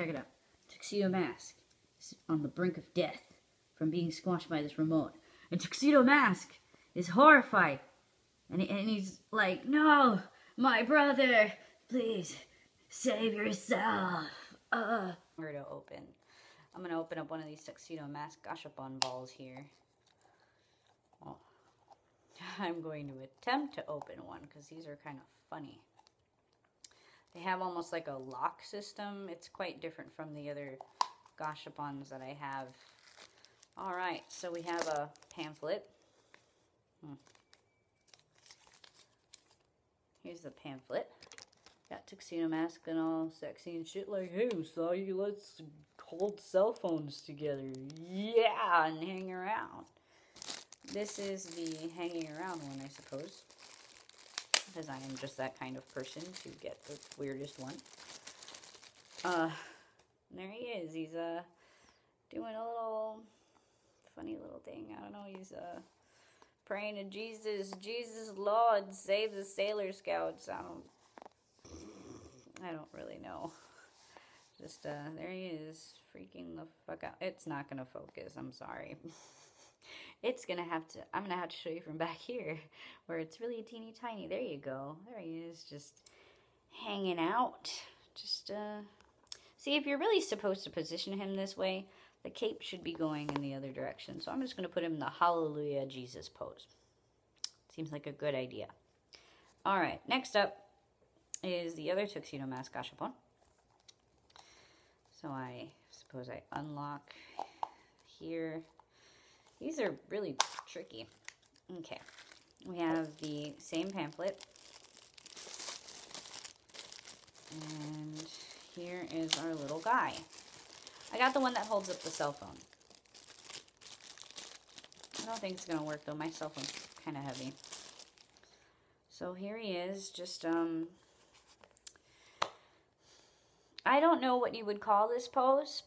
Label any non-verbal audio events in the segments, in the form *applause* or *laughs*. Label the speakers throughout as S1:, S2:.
S1: check it out. Tuxedo Mask is on the brink of death from being squashed by this remote. And Tuxedo Mask is horrified. And, and he's like, No, my brother, please save yourself. Uh. To open? I'm going to open up one of these Tuxedo Mask Gashapon balls here. Oh. *laughs* I'm going to attempt to open one because these are kind of funny. They have almost like a lock system. It's quite different from the other Gashapons that I have. Alright, so we have a pamphlet. Hmm. Here's the pamphlet. Got tuxedo mask and all sexy and shit like, hey, you let's hold cell phones together. Yeah, and hang around. This is the hanging around one, I suppose because I am just that kind of person to get the weirdest one. Uh, there he is. He's, uh, doing a little funny little thing. I don't know. He's, uh, praying to Jesus. Jesus, Lord, save the Sailor Scouts. I don't, I don't really know. Just, uh, there he is, freaking the fuck out. It's not gonna focus. I'm sorry. *laughs* it's gonna have to I'm gonna have to show you from *laughs* back here where it's really teeny tiny. There you go. There he is just hanging out. Just uh see if you're really supposed to position him this way the cape should be going in the other direction. So I'm just gonna put him in the hallelujah Jesus pose. Seems like a good idea. All right next up is the other tuxedo mask gashapon so I suppose I unlock here these are really tricky. Okay, we have the same pamphlet. And here is our little guy. I got the one that holds up the cell phone. I don't think it's going to work though. My cell phone's kind of heavy. So here he is, just, um, I don't know what you would call this pose,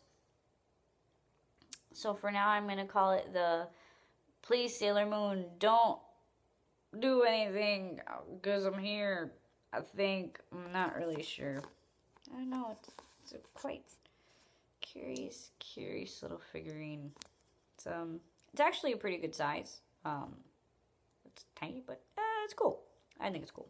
S1: so for now, I'm going to call it the Please Sailor Moon, don't do anything because I'm here. I think. I'm not really sure. I don't know. It's, it's a quite curious, curious little figurine. It's, um, it's actually a pretty good size. Um, it's tiny, but uh, it's cool. I think it's cool.